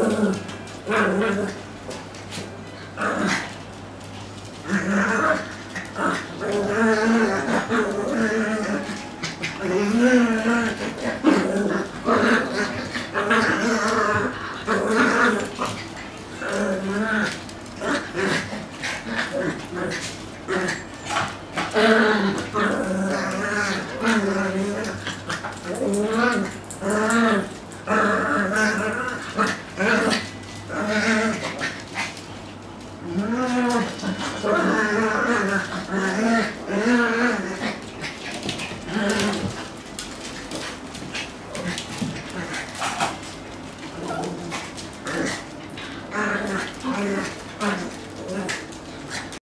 Ugh. Ah! Um,